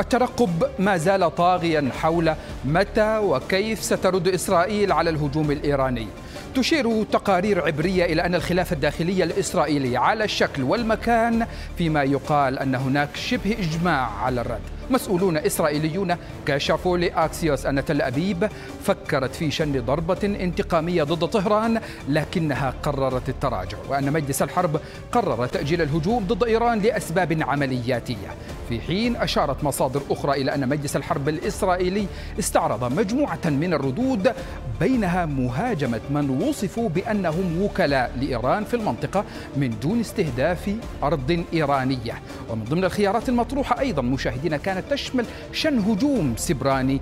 الترقب ما زال طاغيا حول متى وكيف سترد إسرائيل على الهجوم الإيراني. تشير تقارير عبرية إلى أن الخلاف الداخلي الإسرائيلي على الشكل والمكان فيما يقال أن هناك شبه إجماع على الرد. مسؤولون إسرائيليون كشفوا لأكسيوس أن تل أبيب فكرت في شن ضربة انتقامية ضد طهران لكنها قررت التراجع وأن مجلس الحرب قرر تأجيل الهجوم ضد إيران لأسباب عملياتية. في حين أشارت مصادر أخرى إلى أن مجلس الحرب الإسرائيلي استعرض مجموعة من الردود بينها مهاجمة من وصفوا بأنهم وكلاء لإيران في المنطقة من دون استهداف أرض إيرانية. ومن ضمن الخيارات المطروحة أيضا مشاهدينا كانت تشمل شن هجوم سبراني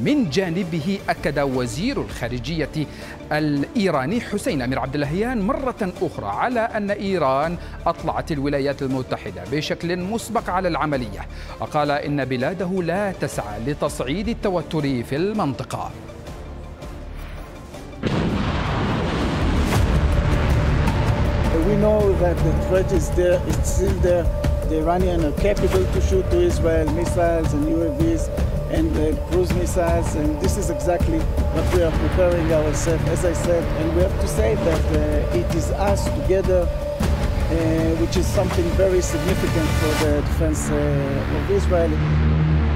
من جانبه أكد وزير الخارجية الإيراني حسين أمير عبد اللهيان مرة أخرى على أن إيران أطلعت الولايات المتحدة بشكل مسبق على العملية وقال إن بلاده لا تسعى لتصعيد التوتر في المنطقة We know that the threat is there, it's still there. The Iranians are capable to shoot to Israel missiles and UAVs and uh, cruise missiles, and this is exactly what we are preparing ourselves, as I said. And we have to say that uh, it is us together, uh, which is something very significant for the defense uh, of Israel.